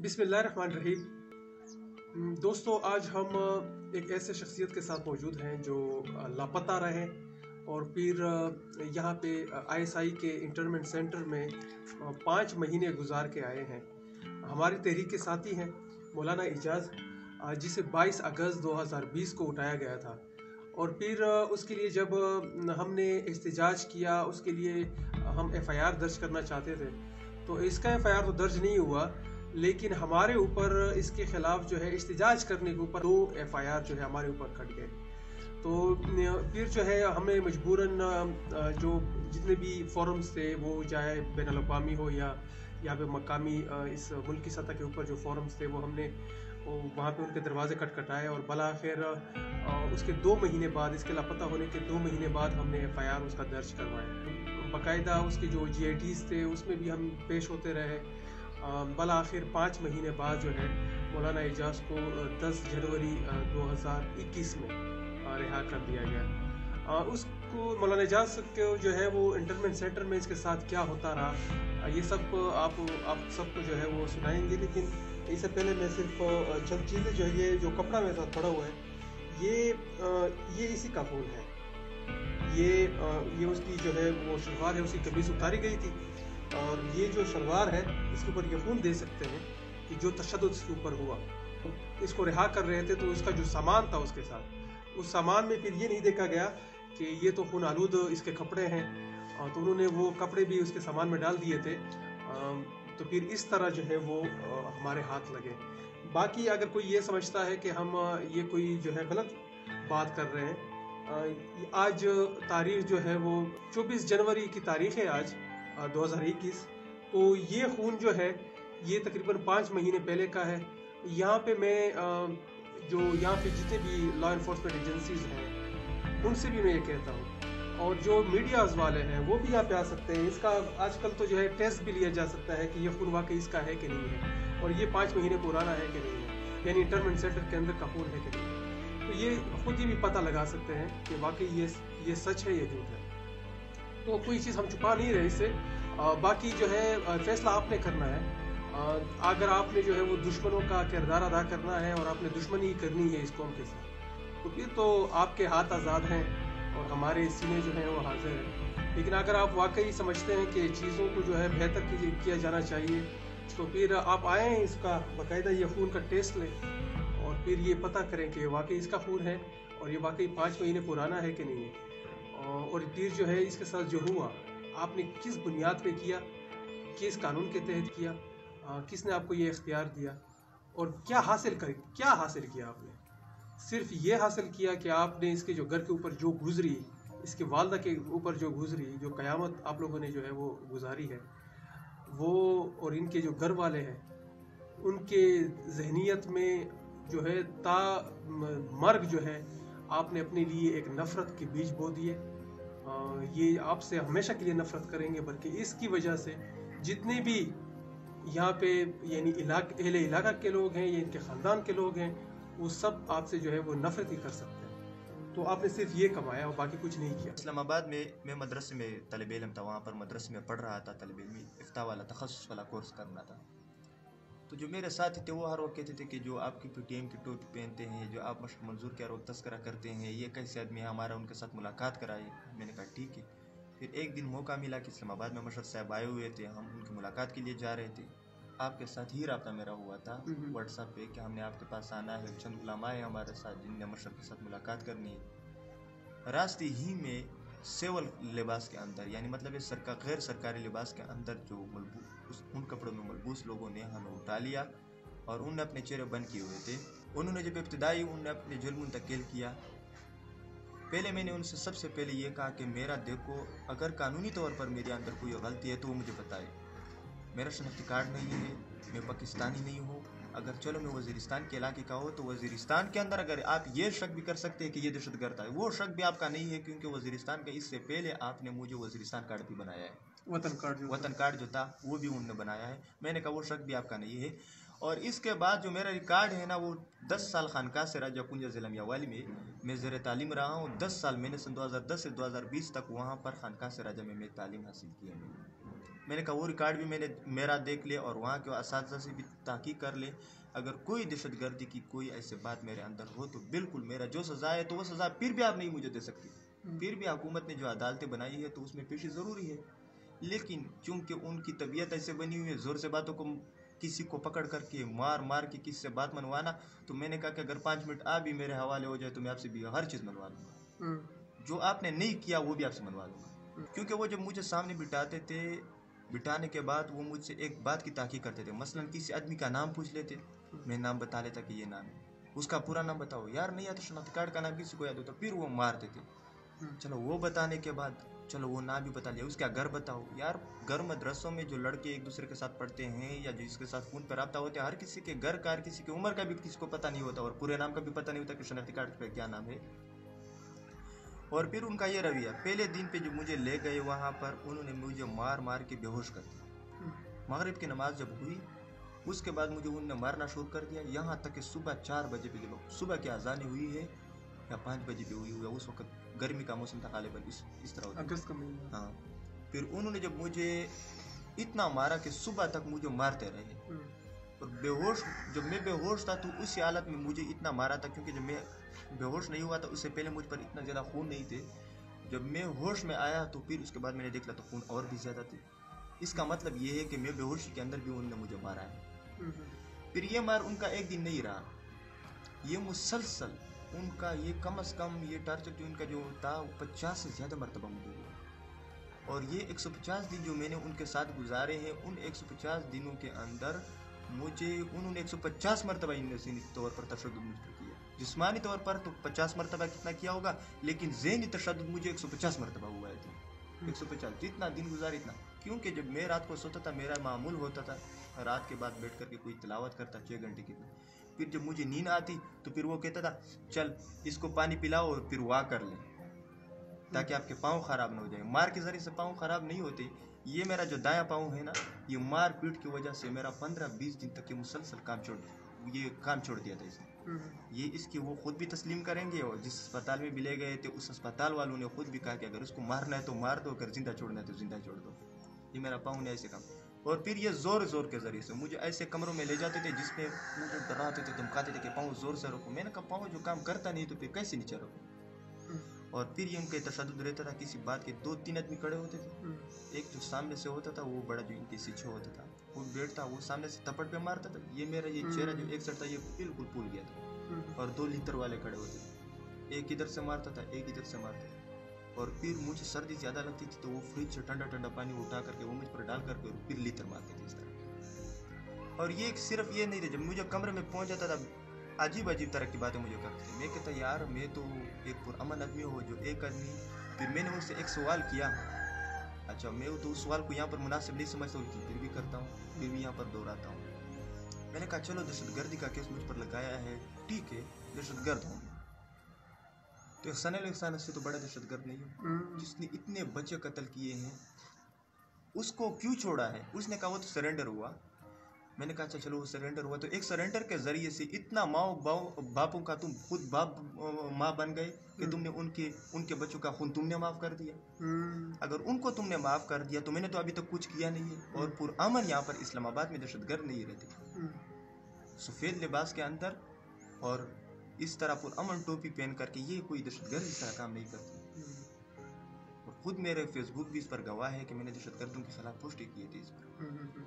बिस्मिल्लाहिर्रहमानिर्रहीम। दोस्तों, आज हम एक ऐसे शख्सियत के साथ मौजूद हैं जो लापता रहे और फिर यहाँ पे आईएसआई के इंटरमेंट सेंटर में पाँच महीने गुजार के आए हैं। हमारी तहरीक के साथी हैं मौलाना एजाज जिसे 22 अगस्त 2020 को उठाया गया था। और फिर उसके लिए जब हमने एहतजाज किया, उसके लिए हम एफआईआर दर्ज करना चाहते थे तो इसका एफआईआर तो दर्ज नहीं हुआ लेकिन हमारे ऊपर इसके खिलाफ जो है एहतजाज करने के ऊपर दो एफआईआर जो है हमारे ऊपर कट गए तो फिर जो है हमें मजबूरन जो जितने भी फॉरम्स थे, वो चाहे बैन अवी हो या यहाँ पे मकामी इस मुल्क की सतह के ऊपर जो फॉरम्स थे, वो हमने वहाँ पे उनके दरवाजे कटकटाए और बला फिर उसके दो महीने बाद, इसके लापता होने के दो महीने बाद हमने एफ़ आई आर उसका दर्ज करवाया। बाकायदा उसके जो जी थे, उसमें भी हम पेश होते रहे। बल आखिर पाँच महीने बाद जो है, मौलाना एजाज को 10 जनवरी 2021 में रिहा कर दिया गया। उसको मौलाना एजाज को जो है, वो इंटरमेंट सेंटर में इसके साथ क्या होता रहा ये सब आप आप सबको जो है, वो सुनाएँगे। लेकिन इससे पहले मैं सिर्फ़ चंद चीज़ें जो है, ये जो कपड़ा मेरे साथ पड़ा हुआ है, ये ये इसी का फूल है। ये ये उसकी जो है, वो शलवार है उसकी कमीज उतारी गई थी। और ये जो शलवार है, इसके ऊपर यकीन दे सकते हैं कि जो तशद इसके ऊपर हुआ, इसको रिहा कर रहे थे तो उसका जो सामान था उसके साथ। उस सामान में फिर ये नहीं देखा गया कि ये तो खून आलूद इसके कपड़े हैं तो उन्होंने वो कपड़े भी उसके सामान में डाल दिए थे। तो फिर इस तरह जो है वो हमारे हाथ लगे। बाकी अगर कोई ये समझता है कि हम ये कोई जो है गलत बात कर रहे हैं आज तारीख जो है वो 24 जनवरी की तारीख है आज। 2021 तो ये खून जो है, ये तकरीबन पाँच महीने पहले का है। यहाँ पे मैं जो यहाँ पे जितने भी लॉ इन्फोर्समेंट एजेंसीज हैं, उनसे भी मैं ये कहता हूँ। और जो मीडियाज वाले हैं, वो भी यहाँ पे आ सकते हैं। इसका आजकल तो जो है टेस्ट भी लिया जा सकता है कि ये खून वाकई इसका है कि नहीं है। और ये पाँच महीने पुराना है कि नहीं है। यानी इंटरमेंट सेंटर के अंदर का खून है कि नहीं तो ये खुद ही भी पता लगा सकते हैं कि वाकई ये ये सच है ये झूठ है। तो कोई चीज़ हम छुपा नहीं रहे इससे बाकी जो है फैसला आपने करना है। अगर आपने जो है वो दुश्मनों का किरदार अदा करना है और आपने दुश्मनी करनी है इस कौम के साथ तो फिर तो आपके हाथ आज़ाद हैं और हमारे सीने जो हैं वो हाजिर हैं। लेकिन अगर आप वाकई समझते हैं कि चीज़ों को जो है बेहतर किया जाना चाहिए तो फिर आप आए इसका बाकायदा ये खून का टेस्ट लें और फिर ये पता करें कि वाकई इसका खून है और ये वाकई पाँच महीने पुराना है कि नहीं है। और फिर जो है इसके साथ जो हुआ आपने किस बुनियाद पे किया किस कानून के तहत किया आ, किसने आपको ये इख्तियार दिया और क्या हासिल कर क्या हासिल किया आपने? सिर्फ़ ये हासिल किया कि आपने इसके जो घर के ऊपर जो गुजरी इसके वालदा के ऊपर जो गुजरी जो क़यामत आप लोगों ने जो है वो गुजारी है वो और इनके जो घर वाले हैं उनके जहनीत में जो है ता मर्ग जो है आपने अपने लिए एक नफ़रत के बीज बो दिए। ये आपसे हमेशा के लिए नफ़रत करेंगे, बल्कि इसकी वजह से जितने भी यहाँ पे, यानी इलाक, अहले इलाका के लोग हैं, या इनके ख़ानदान के लोग हैं, वो सब आपसे जो है वो नफ़रत ही कर सकते हैं। तो आपने सिर्फ़ ये कमाया और बाकी कुछ नहीं किया। इस्लामाबाद में, मैं मदरसे में, तलब इलम था, वहाँ पर मदरसे में पढ़ रहा था, तलब इलमी इफ्ता वाला तखस वाला कोर्स करना था। तो जो मेरे साथी थे वो हर वक्त कहते थे कि जो आपकी पी टी एम की टोपी पहनते हैं जो आप मंजूर के रोज तस्करा करते हैं ये कैसे आदमी है हमारा उनके साथ मुलाकात कराए? मैंने कहा ठीक है। फिर एक दिन मौका मिला कि इस्लामाबाद में मशर साहब आए हुए थे हम उनकी मुलाकात के लिए जा रहे थे। आपके साथ ही रहा मेरा हुआ था व्हाट्सएप पे कि हमने आपके पास आना है चंद गुलाम आए हमारे साथ जिनने मशर के साथ मुलाकात करनी है। रास्ते ही में सेवल लिबास के अंदर, यानी मतलब ये सरकार गैर सरकारी लिबास के अंदर जो उस, उन कपड़ों में मलबूस लोगों ने हमें उठा लिया और उनने अपने चेहरे बंद किए हुए थे। उन्होंने जब इब्तदाई उनने अपने जुल्म मुंतकिल किया, पहले मैंने उनसे सबसे पहले ये कहा कि मेरा देखो, अगर कानूनी तौर पर मेरे अंदर कोई गलती है तो वो मुझे बताए। मेरा शनाख्ती कार्ड नहीं है, मैं पाकिस्तानी नहीं हूँ अगर चलो मैं वजीरस्तान के इलाके का हो तो वजीरिस्तान के अंदर अगर आप ये शक भी कर सकते हैं कि यह दहशत गर्द है वो शक भी आपका नहीं है क्योंकि वजीरस्तान का इससे पहले आपने मुझे वजीरिस्तान कार्ड भी बनाया है। वतन कार्ड वतन कार्ड जो था वो भी उन्होंने बनाया है। मैंने कहा वो शक भी आपका नहीं है। और इसके बाद जो मेरा रिकॉर्ड है ना वो दस साल खानका से राजा कुंजा ज़िला मियावाली में मैं ज़र तालीम रहा हूँ। दस साल मैंने सन 2010 से 2020 तक वहाँ पर खानका से राजा में मैं तालीम हासिल किया मैंने कहा वो रिकॉर्ड भी मैंने मेरा देख ले और वहाँ के इस से भी तहकीक कर ले। अगर कोई दहशत गर्दी की कोई ऐसी बात मेरे अंदर हो तो बिल्कुल मेरा जो सज़ा है तो वो सज़ा फिर भी आप नहीं मुझे दे सकती। हम्म। फिर भी हुकूमत ने जो अदालतें बनाई है तो उसमें पेशी ज़रूरी है। लेकिन चूँकि उनकी तबीयत ऐसे बनी हुई है ज़ोर से बातों को किसी को पकड़ करके मार मार के किसी से बात मनवाना तो मैंने कहा कि अगर पाँच मिनट आप भी मेरे हवाले हो जाए तो मैं आपसे भी हर चीज़ मनवा लूँगा हम्म। जो आपने नहीं किया वो भी आपसे मनवा लूँगा हम्म। क्योंकि वो जब मुझे सामने बिठाते थे बिठाने के बाद वो मुझसे एक बात की ताकी करते थे मसलन किसी आदमी का नाम पूछ लेते मैं नाम बता लेता कि ये नाम है उसका पूरा नाम बताओ यार नहीं आता शनाख्ती कार्ड का नाम किसी को याद होता फिर वो मारते थे। चलो वो बताने के बाद, चलो वो ना भी बता लिया, उसका घर बताओ। यार, घर मदरसों में जो लड़के एक दूसरे के साथ पढ़ते हैं या जिसके साथ फ़ोन पर रबता होते हैं, हर किसी के घर का, हर किसी की उम्र का भी किसी को पता नहीं होता और पूरे नाम का भी पता नहीं होता कि शनाख्ती कार्ड का क्या नाम है। और फिर उनका ये रवैया, पहले दिन पे जो मुझे ले गए वहाँ पर, उन्होंने मुझे मार मार के बेहोश कर दिया। मगरब की नमाज़ जब हुई, उसके बाद मुझे उनने मारना शुरू कर दिया। यहाँ तक कि सुबह चार बजे पे सुबह की आज़ानी हुई है या पाँच बजे पे हुई हुई है उस वक्त गर्मी का मौसम था गालिबन इस इस तरह होता अगस्त का महीना हाँ फिर उन्होंने जब मुझे इतना मारा कि सुबह तक मुझे मारते रहे। और बेहोश जब मैं बेहोश था तो उसी हालत में मुझे इतना मारा था क्योंकि जब मैं बेहोश नहीं हुआ था उससे पहले मुझ पर इतना ज़्यादा खून नहीं थे जब मैं होश में आया तो फिर उसके बाद मैंने देखा तो खून और भी ज़्यादा थे इसका मतलब ये है कि मैं बेहोशी के अंदर भी उन्होंने मुझे मारा है फिर ये मार उनका एक दिन नहीं रहा ये मुसलसल उनका ये कम अज़ कम ये टार्चर जो इनका जो था वो पचास से ज़्यादा मरतबा मुझे हुआ और ये 150 दिन जो मैंने उनके साथ गुजारे हैं उन 150 दिनों के अंदर मुझे उन्होंने 150 मरतबा इंसानी तौर पर तशद मुझ पर किया। जिसमानी तौर पर तो 50 मरतबा कितना किया होगा लेकिन जहनी तशद मुझे 150 मरतबा हुआ है थे 150 जितना दिन गुजारे इतना। क्योंकि जब मैं रात को सोता था मेरा मामूल होता था रात के बाद बैठ करके कोई तलावत करता छः घंटे की फिर जब मुझे नींद आती तो फिर वो कहता था चल इसको पानी पिलाओ और फिर वाह कर ले ताकि आपके पाँव ख़राब ना हो जाए। मार के ज़रिए से पाँव ख़राब नहीं होते ये मेरा जो दाया पाँव है ना ये मार पीट की वजह से मेरा पंद्रह बीस दिन तक ये मुसलसल काम छोड़ ये काम छोड़ दिया था इसने। हम्म। ये इसकी वो खुद भी तस्लीम करेंगे और जिस अस्पताल में भी ले गए थे उस अस्पताल वालों ने खुद भी कहा कि अगर उसको मारना है तो मार दो अगर ज़िंदा छोड़ना है तो ज़िंदा छोड़ दो। ये मेरा पाँव ने ऐसे काम। और फिर ये ज़ोर ज़ोर के ज़रिए से मुझे ऐसे कमरों में ले जाते थे जिसमें मुझे डराते थे धमकाते थे कि पाँव ज़ोर से रखो। मैंने कहा पाँव जो काम करता नहीं तो फिर कैसे नीचे रखो? हम्म। और फिर ये उनके तशद रहता था किसी बात के दो तीन आदमी खड़े होते थे। हम्म। एक जो सामने से होता था वो बड़ा जो इनके सीछे होता था वो बैठता वो सामने से थपट पे मारता था। ये मेरा ये चेहरा जो एक सर था ये बिल्कुल भूल गया था। हम्म। और दो लीटर वाले खड़े होते थे। एक इधर से मारता था एक इधर से मारता था। और फिर मुझे सर्दी ज़्यादा लगती थी तो वो फ्रिज से ठंडा ठंडा पानी उठा करके वो मुझ पर डाल करके फिर लीतर मारते थे इस तरह। और ये सिर्फ़ ये नहीं था, जब मुझे कमरे में पहुँच जाता था अजीब अजीब तरह की बातें मुझे करते थे। मैं कहता, यार, मैं तो एक पुरअमन आदमी हो, जो एक आदमी फिर मैंने उससे एक सवाल किया अच्छा मैं तो उस सवाल को यहाँ पर मुनासिब नहीं समझता हूँ फिर भी करता हूँ, फिर भी यहाँ पर दोहराता हूँ। मैंने कहा, चलो दहशत गर्दी का केस मुझ पर लगाया है। ठीक है दहशत गर्द हूँ। तो सन अल से तो बड़ा दहशत गर्द नहीं है। हम्म। जिसने इतने बच्चे कत्ल किए हैं उसको क्यों छोड़ा है? उसने कहा वो तो सरेंडर हुआ। मैंने कहा अच्छा चलो वो सरेंडर हुआ। तो एक सरेंडर के ज़रिए से इतना माओ बाओ बापों का तुम खुद बाप माँ बन गए कि हम्म। तुमने उनके उनके बच्चों का खून तुमने माफ़ कर दिया। हम्म। अगर उनको तुमने माफ़ कर दिया तो मैंने तो अभी तक कुछ किया नहीं है। और पुरअमन यहाँ पर इस्लामाबाद में दहशत गर्द नहीं रहती सफ़ेद लिबास के अंदर और इस तरह पुर अमन टोपी पहन करके ये कोई दहशतगर्द इस तरह काम नहीं करती। और खुद मेरे फेसबुक भी इस पर गवाह है कि मैंने दहशतगर्दों के खिलाफ पुष्टि की थी इस पर।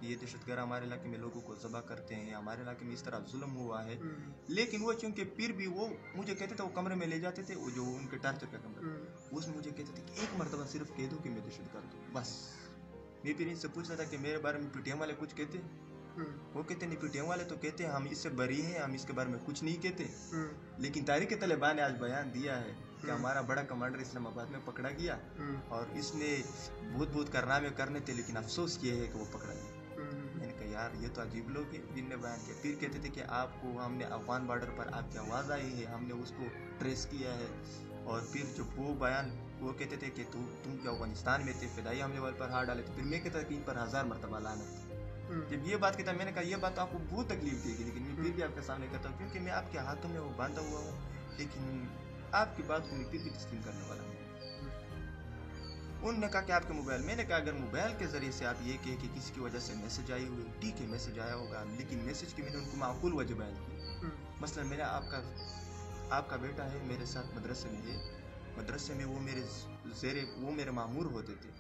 ये दहशतगर्द हमारे इलाके में लोगों को जबा करते हैं, हमारे इलाके में इस तरह जुल्म हुआ है। लेकिन वो चूँकि फिर भी वो मुझे कहते थे वो कमरे में ले जाते थे, वो जो उनके टार्चर का कमरा उसमें मुझे कहते थे कि एक मरतबा सिर्फ़ कह दो कि मैं दहशतगर्द हूँ, बस। मैं फिर इनसे पूछता था कि मेरे बारे में पीटीएम वाले कुछ कहते वो कहते नहीं पीटीएम वाले तो कहते हैं हम इससे बरी हैं हम इसके बारे में कुछ नहीं कहते। लेकिन तारीख तलेबा ने आज बयान दिया है कि हमारा बड़ा कमांडर इस्लामाबाद में पकड़ा गया और इसने बहुत बहुत कारनामे करने थे लेकिन अफसोस ये है कि वो पकड़ा गया। मैंने कहा यार ये तो अजीब लोग हैं जिनने बयान किया। फिर कहते थे कि आपको हमने अफगान बॉर्डर पर आपकी आवाज़ आई है हमने उसको ट्रेस किया है। और फिर जब वो बयान वो कहते थे कि तू तुम क्या अफ़गानिस्तान में थे फिदाई हमले वाले पर हाथ डाले थे? फिर मैं कहता कि इन पर हज़ार मरतबा लाना हम्म। जब ये बात कहता मैंने कहा ये बात तो आपको बहुत तकलीफ़ देगी लेकिन मैं फिर भी आपके सामने कहता हूँ क्योंकि मैं आपके हाथों में वो बांधा हुआ हूँ लेकिन आपकी बात को मैं फिर भी तस्लीम करने वाला हूँ। उन्होंने कहा कि आपके मोबाइल मैंने कहा अगर मोबाइल के ज़रिए से आप ये कहे कि किसी की वजह से मैसेज आई हुई ठीक है मैसेज आया होगा लेकिन मैसेज की मैंने उनको माकूल वजह बयान की। हम्म, मसलन मेरा आपका आपका बेटा है मेरे साथ मदरसे में है मदरसे में वो मेरे जेरे वो मेरे मामूर होते थे।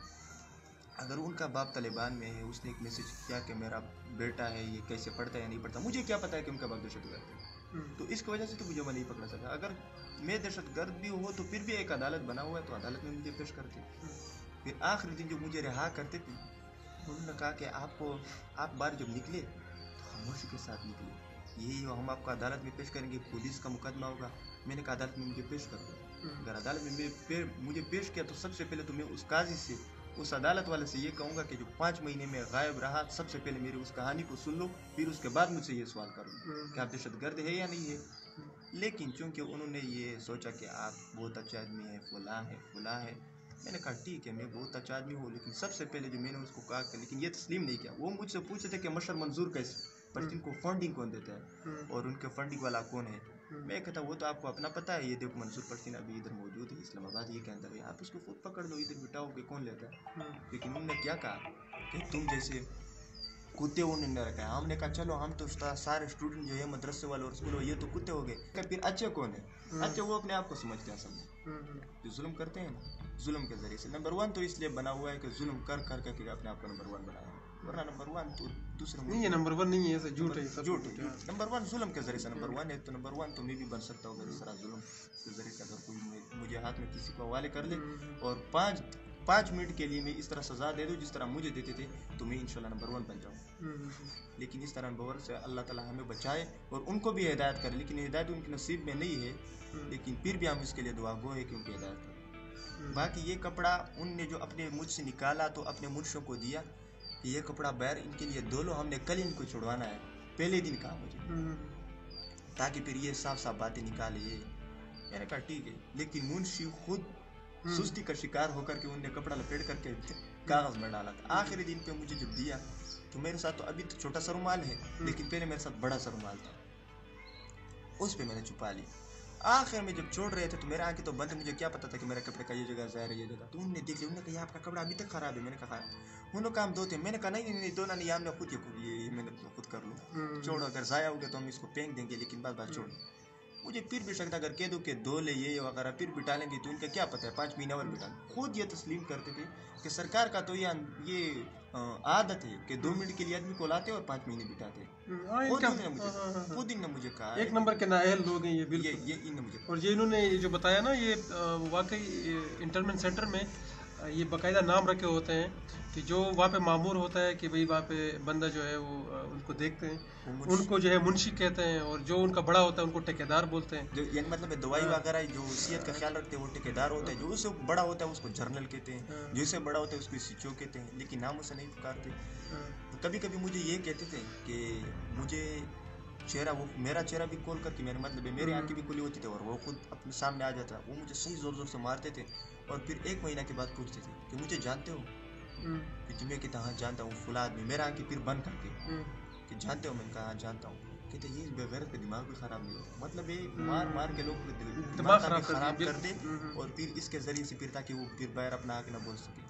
अगर उनका बाप तालिबान में है उसने एक मैसेज किया कि मेरा बेटा है ये कैसे पढ़ता है या नहीं पढ़ता मुझे क्या पता है कि उनका बाप दहशत गर्द है? हम्म, तो इसकी वजह से तो मुझे मैं नहीं पकड़ा सका अगर मैं दहशत गर्द भी हो तो फिर भी एक अदालत बना हुआ है तो अदालत में मुझे पेश करते फिर आखिरी दिन जो मुझे रिहा करते थे उन्होंने कहा कि आपको आप बाहर जब निकले तो खामोशी के साथ निकले। यही हम आपको अदालत में पेश करेंगे पुलिस का मुकदमा होगा। मैंने कहा अदालत में मुझे पेश कर दो। हम्म, अगर अदालत में मुझे पेश किया तो सबसे पहले तो मैं उस काजी से उस अदालत वाले से ये कहूँगा कि जो पाँच महीने में गायब रहा सबसे पहले मेरी उस कहानी को सुन लो फिर उसके बाद मुझसे ये सवाल कर हम्म, कि आप दहशत गर्द है या नहीं है। लेकिन चूँकि उन्होंने ये सोचा कि आप बहुत अच्छे आदमी हैं फुला है फुला है मैंने कहा ठीक है मैं बहुत अच्छा आदमी हूँ लेकिन सबसे पहले जो मैंने उसको कहा कि लेकिन ये तस्लीम नहीं किया। वो मुझसे पूछते थे कि मशर मंजूर कैसे? पर हम्म। इनको फंडिंग कौन देता है? हम्म, और उनके फंडिंग वाला कौन है? हम्म, मैं कहता वो तो आपको अपना पता है। ये देखो मंसूर परसीन अभी इधर मौजूद है इस्लामाबाद ये के अंदर है। आप इसको खुद पकड़ लो इधर बिठाओगे कौन लेता है? लेकिन उन्होंने क्या कहा कि तुम जैसे कुत्ते उन्होंने रखा है। हमने कहा चलो हम तो सारे स्टूडेंट जो है मदरसे वाले और स्कूल ये तो कुत्ते हो गए। फिर अच्छे कौन है? हम्म। अच्छे वो अपने आप को समझते हैं में हम्म, जो जुल्म करते हैं ना जुल्म के ज़रिए से। नंबर वन तो इसलिए बना हुआ है कि जुल्म कर कर के अपने आप को नंबर वन बनाया है। वरना नंबर वन तो दूसरे नहीं ये नंबर वन नहीं है ऐसे झूठ है सब झूठ है है। नंबर वन जुल्म के ज़रिए से नंबर वन है तो नंबर वन तो मैं भी बन सकता हूँ अगर जुल्म के ज़रिए अगर कोई मुझे- हाथ में किसी को हवाले कर ले और पाँच पाँच मिनट के लिए मैं इस तरह सजा दे दूँ जिस तरह मुझे देते थे तो मैं इंशाल्लाह नंबर वन बन जाऊँ लेकिन इस तरह नंबर से अल्लाह ताला हमें बचाए और उनको भी हिदायत करे लेकिन हिदायत उनके नसीब में नहीं है लेकिन फिर भी हम इसके लिए दुआ गो है कि उनकी हिदायत करें बाकी ये कपड़ा उनने जो अपने मुझ से निकाला तो अपने मुंशियों को दिया कि ये कपड़ा बैर इनके लिए दो लो हमने कल इनको छुड़वाना है। पहले दिन कहा मुझे हम्म, ताकि फिर ये साफ़ साफ़ बातें निकाले। ये मैंने कहा ठीक है लेकिन मुंशी खुद हम्म। सुस्ती का शिकार होकर के उनने कपड़ा लपेट करके कागज़ में डाला था। आखिरी दिन पे मुझे जब दिया तो मेरे साथ तो अभी तो छोटा सा रुमाल है लेकिन पहले मेरे साथ बड़ा सा रुमाल था। उस पर मैंने छुपा ली। आखिर में जब छोड़ रहे थे तो मेरे आँखें तो बंद मुझे क्या पता था कि मेरा कपड़े का ये जगह ज़ाहिर ये जगह। तो उन्होंने देख लिया उन्होंने कहा "ये आपका कपड़ा अभी तक खराब है। मैंने कहा उन्होंने काम दो थे मैंने कहा नहीं नहीं नहीं दो ना नहीं हमने खुद ये खुद ये मैंने खुद कर लूँ। हम्म, छोड़ो अगर ज़ाया हो गया तो हम इसको फेंक देंगे लेकिन बात बात छोड़ो। मुझे फिर भी शक था अगर कह दो कि दो ले ये वगैरह फिर बिठा लेंगे तो उनका क्या पता है पाँच महीने और बिठा खुद ये तस्लीम करते थे कि सरकार का तो ये ये आदत है कि दो मिनट के लिए आदमी को लाते और पाँच महीने बिताते हम्म, हाँ, खुद इनने मुझे हाँ, हाँ, हाँ, खुद इनने मुझे कहा एक नंबर के नाअहल लोग हैं ये ये बिल्कुल। ये इनने मुझे। और ये इन्होंने जो बताया ना ये वाकई इंटरमेंट सेंटर में ये बाकायदा नाम रखे होते हैं कि जो वहाँ पे मामूर होता है कि भाई वहाँ पे बंदा जो है वो उनको देखते हैं। उनको जो है मुंशी कहते हैं और जो उनका बड़ा होता है उनको ठेकेदार बोलते हैं। जो यानी मतलब दवाई हाँ। वगैरह जो सेहत का ख्याल रखते हैं वो ठेकेदार होते हैं। जो उससे बड़ा होता है उसको जर्नल कहते हैं। हाँ। जो बड़ा होता है उसको सीचो कहते हैं। लेकिन नाम उसे नहीं पुकारते। हाँ, तो कभी कभी मुझे ये कहते थे कि मुझे चेहरा वो मेरा चेहरा भी खोल करके मेरे मतलब है मेरी हम्म। आँखें भी खुली होती थी और वो खुद अपने सामने आ जाता वो मुझे सही ज़ोर ज़ोर से मारते थे और फिर एक महीना के बाद पूछते थे कि मुझे जानते हो? हम्म, कि तुम्हें कहता हाँ जानता हूँ? फुला आदमी मेरा आँखें फिर बंद करके। हम्म, कि जानते हो? मैंने कहा हाँ जानता हूँ? कहते ये बगैर के दिमाग भी खराब नहीं हो मतलब ये मार मार के लोग दिमाग खराब कर दे और फिर इसके ज़रिए से फिर ताकि वो फिर बाहर अपना आके ना बोल सके।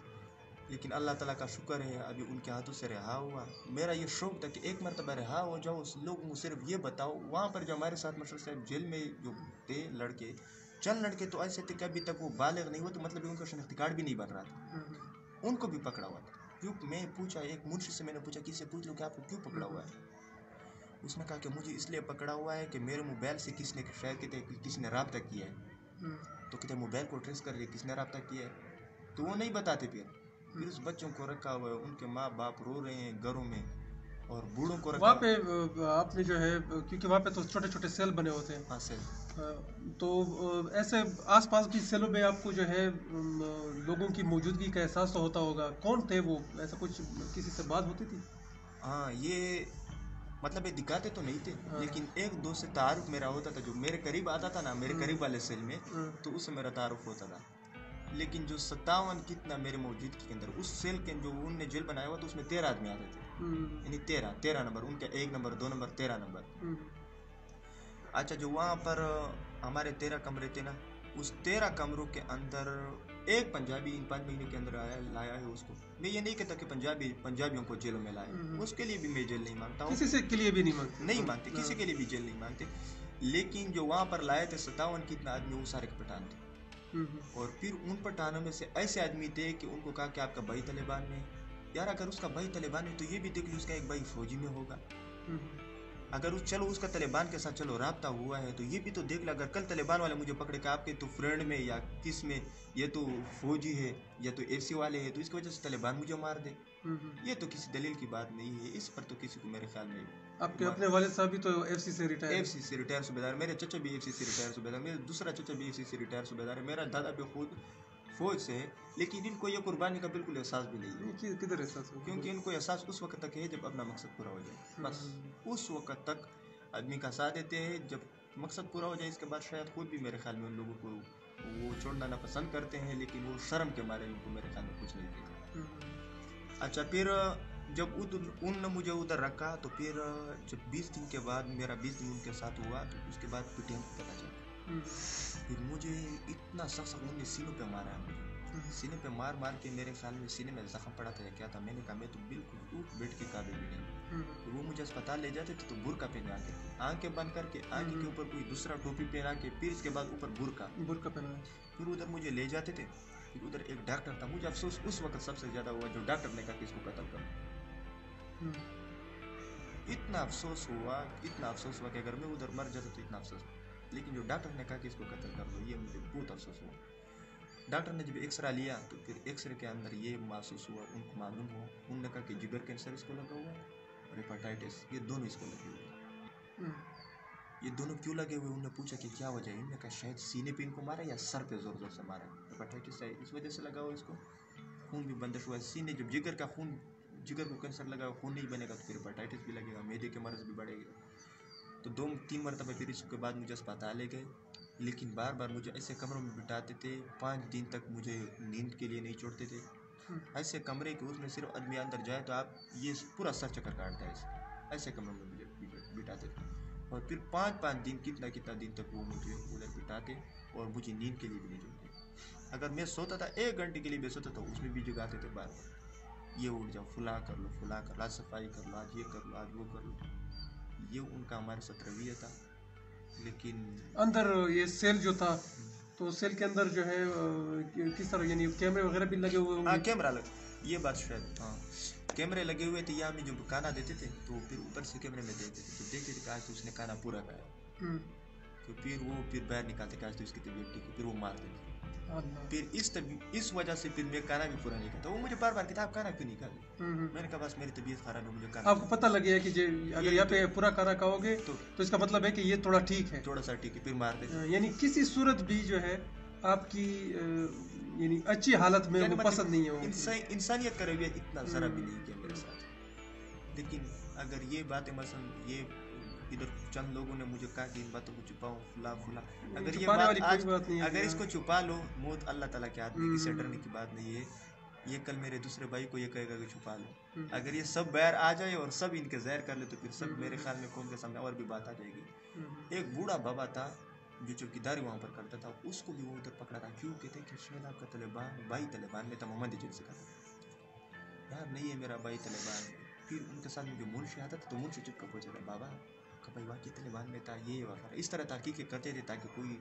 लेकिन अल्लाह ताला का शुक्र है अभी उनके हाथों से रिहा हुआ मेरा ये शौक था कि एक मरतबा रिहा हो जाओ उस लोगों को सिर्फ़ ये बताओ वहाँ पर जो हमारे साथ मशर साहब जेल में जो थे लड़के चंद लड़के तो ऐसे थे कि अभी तक वो बालग नहीं हुए तो मतलब उनका शनाख्ती कार्ड भी नहीं बन रहा था। हम्म, उनको भी पकड़ा हुआ था। क्यों? मैं पूछा एक मुंशी से मैंने पूछा किससे? पूछ लो कि आपको क्यों पकड़ा हुआ है? उसने कहा कि मुझे इसलिए पकड़ा हुआ है कि मेरे मोबाइल से किसने शायद कहते कि किसने रबता किया है। हम्म, तो कहते मोबाइल को ट्रेस कर रही किसने रबता किया है? तो वो नहीं बताते फिर। फिर उस बच्चों को रखा हुआ है उनके माँ बाप रो रहे हैं घरों में और बूढ़ों को रखा वहाँ पे आपने जो है क्योंकि वहाँ पे तो छोटे छोटे सेल बने होते हैं। हाँ अ, तो ऐसे आसपास की सेलों में आपको जो है लोगों की मौजूदगी का एहसास तो होता होगा। कौन थे वो? ऐसा कुछ किसी से बात होती थी? हाँ ये मतलब ये दिखाते तो नहीं थे हाँ। लेकिन एक दो से तारुफ मेरा होता था जो मेरे करीब आता था ना मेरे करीब वाले सेल में हम्म, तो उससे मेरा तारुफ होता था। लेकिन जो सत्तावन कितना मेरे मौजूदगी के अंदर उस सेल के जो उनने जेल बनाया हुआ तो उसमें तेरह आदमी आते थे। हम्म, यानी तेरह तेरह नंबर उनका एक नंबर दो नंबर तेरह नंबर। हम्म, अच्छा जो वहाँ पर हमारे तेरह कमरे थे ना उस तेरह कमरों के अंदर एक पंजाबी इन पाँच महीने के अंदर आया लाया है उसको। मैं ये नहीं कहता कि पंजाबी पंजाबियों को जेलों में लाए। हम्म। उसके लिए भी मैं जेल नहीं माँगता हूँ। किसी से के लिए भी नहीं मांगते नहीं मांगते किसी के लिए भी जेल नहीं मांगते लेकिन जो वहाँ पर लाए थे सत्तावन कितना आदमी वो सारे के पठान थे। और फिर उन पठानों में से ऐसे आदमी थे कि उनको कहा कि आपका भाई तालिबान में है। यार अगर उसका भाई तालिबान है तो ये भी देख लो उसका एक भाई फौजी में होगा हम्म, अगर उस चलो उसका तालिबान के साथ चलो रबता हुआ है तो ये भी तो देख लो अगर कल तालिबान वाले मुझे पकड़े कि आपके तो फ्रेंड में या किसमें ये तो फौजी है या तो एफसी वाले हैं तो इसकी वजह से तालिबान मुझे मार दे हम्म, हम्म। ये तो किसी दलील की बात नहीं है इस पर तो किसी को मेरे ख्याल में आपके अपने वालिद साहब भी तो एफसी से रिटायर। एफसी से रिटायर सूबेदार मेरे चचा भी एफसी से रिटायर सूबेदार मेरे दूसरा चचा भी एफसी से रिटायर सूबेदार है मेरा दादा भी खुद फौज से है लेकिन इनको ये कुर्बानी का बिल्कुल एहसास भी नहीं है। किधर एहसास हो क्योंकि इनको एहसास उस वक्त तक है जब अपना मकसद पूरा हो जाए बस। उस वक्त तक आदमी का साथ देते हैं जब मकसद पूरा हो जाए इसके बाद शायद खुद भी मेरे ख्याल में उन लोगों को वो छोड़ना ना पसंद करते हैं लेकिन वो शर्म के मारे उनको मेरे ख्याल में कुछ नहीं हम्म, अच्छा फिर जब उद उन ने मुझे उधर रखा तो फिर जब 20 दिन के बाद मेरा 20 दिन उनके साथ हुआ तो उसके बाद पीटीएम को पता चला। हम्म, फिर मुझे इतना सख्त सख्त उन्होंने सीनों पे मारा है मुझे हम्म, सीने पे मार मार के मेरे ख्याल में सीने में जख्म पड़ा था या क्या था मैंने कहा मैं तो बिल्कुल उठ बैठ के काबिल भी नहीं हम्म, तो वो मुझे अस्पताल ले जाते थे तो बुरका पहने आके आँखें बंद करके आँखें के। ऊपर कोई दूसरा टोपी पहना के फिर इसके बाद ऊपर बुरका। बुरका पहना फिर उधर मुझे ले जाते थे। फिर उधर एक डॉक्टर था मुझे अफसोस उस वक्त सबसे ज़्यादा हुआ जो डॉक्टर ने कहा कि इसको कत्ल कर। हम्म, इतना अफसोस हुआ इतना अफसोस हुआ कि अगर मैं उधर मर जाता तो इतना अफसोस हुआ। लेकिन जो डॉक्टर ने कहा कि इसको कत्ल कर दो ये मुझे बहुत अफसोस हुआ। डॉक्टर ने जब एक्सरा लिया तो फिर एक्सरे के अंदर ये महसूस हुआ उनको मालूम हुआ। उन्होंने कहा कि जिगर कैंसर इसको लगा हुआ है और हेपाटाइटिस ये दोनों इसको लगे हुए हैं। हम्म, ये दोनों क्यों लगे हुए? उन्होंने पूछा कि क्या वजह है? कहा शायद सीने पे इनको मारा या सर पे ज़ोर ज़ोर से मारा। हेपाटाइटिस है इस वजह से लगा हुआ इसको। खून भी बंदिश हुआ है। सीने जब जिगर का खून जिगर को कैंसर लगा हुआ खून नहीं बनेगा तो फिर हेपाटाइटिस भी लगेगा मेदे के मर्ज भी बढ़ेगा। तो दो तीन मरतबा फिर इसके बाद मुझे अस्पताल ले गए। लेकिन बार बार मुझे ऐसे कमरों में बिठाते थे पाँच दिन तक मुझे नींद के लिए नहीं छोड़ते थे। हम्म, ऐसे कमरे के उसमें सिर्फ़ आदमी अंदर जाए तो आप ये पूरा सर चक्कर काटता है ऐसे कमरों में मुझे बिठा- बिठाते थे। और फिर पाँच पाँच दिन कितना कितना दिन तक वो मुझे उधर बिठाते और मुझे नींद के लिए भी नहीं जोड़ते। अगर मैं सोता था एक घंटे के लिए भी सोता था उसमें भी जगाते थे बार बार ये उठ जाओ फुला कर लो फुला कर लो आज सफ़ाई कर लो आज ये कर लो आज वो कर लो। ये उनका हमारे साथ रवैया था लेकिन अंदर ये सेल जो था तो सेल के अंदर जो है किस तरह यानी कैमरे वगैरह भी लगे हुए हाँ कैमरा लग। ये बात शायद हाँ। कैमरे लगे हुए थे यहाँ में जो खाना देते थे तो फिर ऊपर से कैमरे में देखते थे। तो देखते थे आज तो उसने खाना पूरा खाया हम्म, तो फिर वो फिर बाहर निकालते आज तो इसकी तबीयत ठीक है फिर वो मार देते फिर इस तबी इस वजह से फिर मैं खाना भी पूरा नहीं खाता वो मुझे बार बार कहता आप खाना क्यों नहीं खाते हम्म, हम्म। मैंने कहा बस मेरी तबीयत खराब है मुझे खाना आपको पता लग गया कि जे अगर यहाँ पे पूरा खाना खाओगे तो तो इसका मतलब है कि ये थोड़ा ठीक है। थोड़ा सा ठीक है फिर मार देते यानी किसी सूरत भी जो है आपकी यानी अच्छी हालत में वो मतलब पसंद नहीं है इंसानियत का रवैया इतना ज़रा भी। नहीं किया मेरे साथ। लेकिन अगर ये बातें मसलन ये इधर चंद लोगों ने मुझे कहा कि इन बातों को छुपाओ फुला फुला। अगर ये बात आज बात नहीं अगर इसको छुपा लो मौत अल्लाह ताला के आदमी की हम्म। डरने की बात नहीं है। ये कल मेरे दूसरे भाई को ये कहेगा कि छुपा लो। हम्म, अगर ये सब बैर आ जाए और सब इनके जहर कर ले तो फिर सब हम्म। मेरे ख्याल में कौन के सामने और भी बात आ जाएगी। एक बूढ़ा बाबा था जो चौकीदारी वहाँ पर करता था उसको भी वो उधर पकड़ा था। क्यों? कहते हैं कि शायद आपका तलेबान भाई तलेबान में था मोहम्मद से कहा यार नहीं है मेरा भाई तलेबान। फिर उनके साथ में जो मुंशी आता था तो मुंशी चुप कर पूछा था बाबा का भाई वाकई तलेबान में था ये वगैरह इस तरह तहकीकें करते थे ताकि कोई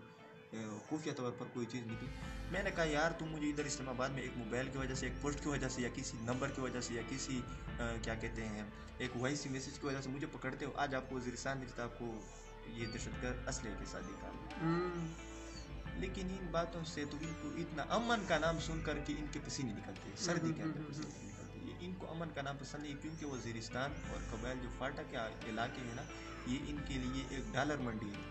खुफिया तौर पर कोई चीज़ निकली। मैंने कहा यार तुम मुझे इधर इस्लामाबाद में एक मोबाइल की वजह से एक पोस्ट की वजह से या किसी नंबर की वजह से या किसी अ, क्या कहते हैं एक वॉइस मैसेज की वजह से मुझे पकड़ते हो। आज आपको वजीरस्तान में जितना आपको ये दहशतगर्द असले के साथ निकाल हम्म, लेकिन इन बातों से तो इनको इतना अमन का नाम सुन कर के इनके पसीने निकलते हैं सर्दी के अंदर पसीने निकलते हैं। इनको अमन का नाम पसंद नहीं क्योंकि वजीरिस्तान और कबाइल जो फाटा के इलाके हैं ना ये इनके लिए एक डॉलर मंडी है।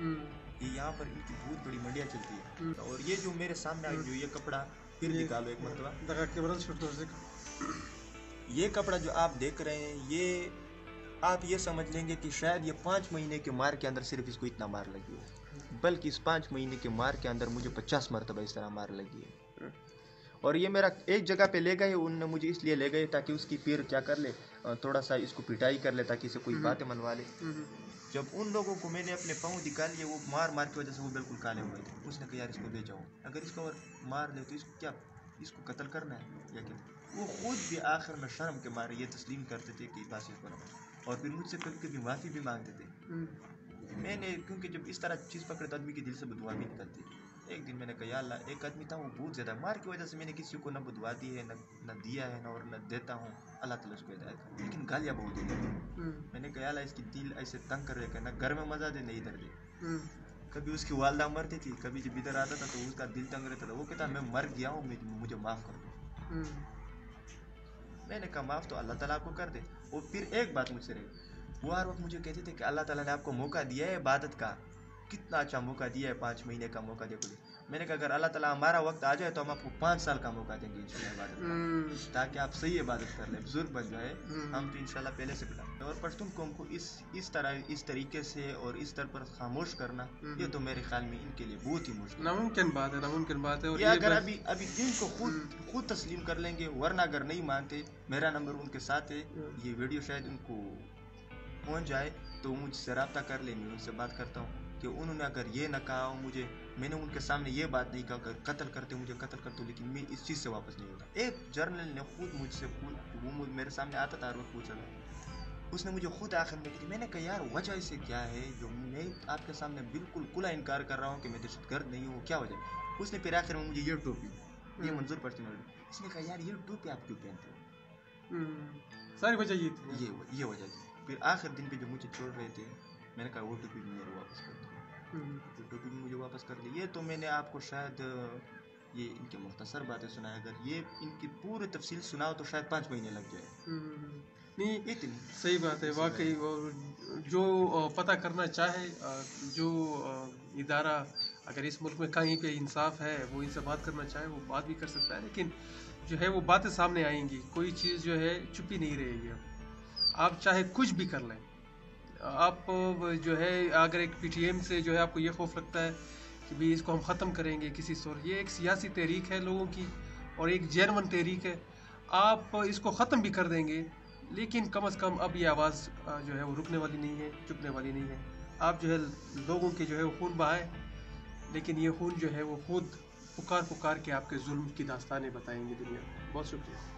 हम्म, ये यहाँ पर इनकी बहुत बड़ी मंडियाँ चलती है। हम्म। और ये जो मेरे सामने आई जो ये कपड़ा फिर निकालो एक उसे। ये कपड़ा जो आप देख रहे हैं ये आप ये समझ लेंगे कि शायद ये पाँच महीने के मार के अंदर सिर्फ़ इसको इतना मार लगी है। बल्कि इस पाँच महीने के मार के अंदर मुझे पचास मरतबा इस तरह मार लगी है। और ये मेरा एक जगह पे ले गए उनने मुझे इसलिए ले गए ताकि उसकी पीर क्या कर ले थोड़ा सा इसको पिटाई कर ले ताकि इसे कोई हम्म। बातें मनवा ले। हम्म, जब उन लोगों को मैंने अपने पाँव दिखा लिए वो मार मार की वजह से वो बिल्कुल काले हुए थे। उसने कहा यार इसको ले जाओ। अगर इसको और मार ले तो इसको क्या इसको कत्ल करना है? या क्या? वो खुद भी आखिर में शर्म के मारे ये तस्लीम करते थे कि बस इसको ना और फिर मुझसे कभी कभी माफ़ी भी मांगते थे। हम्म, मैंने क्योंकि जब इस तरह चीज़ पकड़े तो आदमी के दिल से बदुआ भी निकलती एक दिन मैंने कहा "या अल्लाह एक आदमी था वो बहुत ज़्यादा मार की वजह से मैंने किसी को न बदुआ दी है न न दिया है ना और न देता हूँ। अल्लाह ताला उसको हिदायत करे। लेकिन गालियाँ बहुत देते हम्म, मैंने कहा "या अल्लाह इसकी दिल ऐसे तंग कर रहे ना घर में मज़ा दे नहीं इधर दे। हम्म, कभी उसकी वालदा मरती थी कभी जब इधर आता था तो उसका दिल तंग रहता था। वो कहता मैं मर गया हूँ मुझे माफ़ कर दो। मैंने कहा, माफ़ तो अल्लाह ताला आपको कर दे। और फिर एक बात मुझसे रही। वो हर वक्त मुझे कहते थे कि अल्लाह ताला ने आपको मौका दिया है इबादत का। कितना अच्छा मौका दिया है, पाँच महीने का मौका दिया। मैंने कहा अगर अल्लाह ताला हमारा वक्त आ जाए तो हम आपको पाँच साल का मौका देंगे इंशाल्लाह इबादत हम्म, ताकि आप सही इबादत कर लें बुज़ुर्ग बन जाए। हम्म। हम तो इंशाल्लाह पहले से बिला और पश्तून कौम को इस इस तरह इस तरीके से और इस तरह पर खामोश करना हम्म। ये तो मेरे ख्याल में इनके लिए बहुत ही मुश्किल नामुमकिन बात है नामुमकिन बात है। और ये अगर अभी अभी इनको खुद खुद तस्लीम कर लेंगे वरना अगर नहीं मानते मेरा नंबर उनके साथ है। ये वीडियो शायद उनको पहुँच जाए तो मुझसे रब्ता कर ले मैं उनसे बात करता हूँ। कि उन्होंने अगर ये ना कहा हो मुझे मैंने उनके सामने ये बात नहीं कहा अगर कत्ल करते मुझे कत्ल करते लेकिन मैं इस चीज़ से वापस नहीं होता। एक जर्नल ने खुद मुझसे पूछ वो मेरे सामने आता था और पूछा था। उसने मुझे खुद आखिर में कही मैंने कहा यार वजह इसे क्या है जो मैं आपके सामने बिल्कुल खुला इनकार कर रहा हूँ कि मैं दहशतगर्द नहीं हूँ क्या वजह उसने फिर आखिर में मुझे ये टोपी ये हम्म। मंजूर पड़ती उसने कहा यार ये टोपी आप क्यों पहनते हो? हम्म, सारी वजह ये थी। ये ये वजह थी। फिर आखिर दिन पे जो मुझे छोड़ रहे थे मैंने कहा वो टोपी भी मेरे वापस कर दो हम्म, वो टोपी भी मुझे वापस कर दी ये तो मैंने आपको शायद ये इनके मुख्तसर बातें सुनाए अगर ये इनकी पूरी तफसील सुनाओ तो शायद पाँच महीने लग जाए। हम्म, नहीं इतनी सही बात है वाकई और जो पता करना चाहे जो इदारा अगर इस मुल्क में कहीं पे इंसाफ है वो इनसे बात करना चाहे वो बात भी कर सकता है लेकिन जो है वो बातें सामने आएँगी। कोई चीज़ जो है छुपी नहीं रहेगी। अब आप चाहे कुछ भी कर लें आप जो है, अगर एक पीटीएम से जो है आपको ये खौफ लगता है कि भाई इसको हम ख़त्म करेंगे किसी सोर ये एक सियासी तहरीक है लोगों की और एक जैनवन तहरीक है। आप इसको ख़त्म भी कर देंगे, लेकिन कम अज़ कम अब ये आवाज़ जो है वो रुकने वाली नहीं है चुपने वाली नहीं है। आप जो है, लोगों के जो है वो खून बहाएँ, लेकिन ये खून जो है वो खुद पुकार पुकार के आपके जुल्म की दास्तानें बताएँगे दुनिया बहुत शुक्रिया।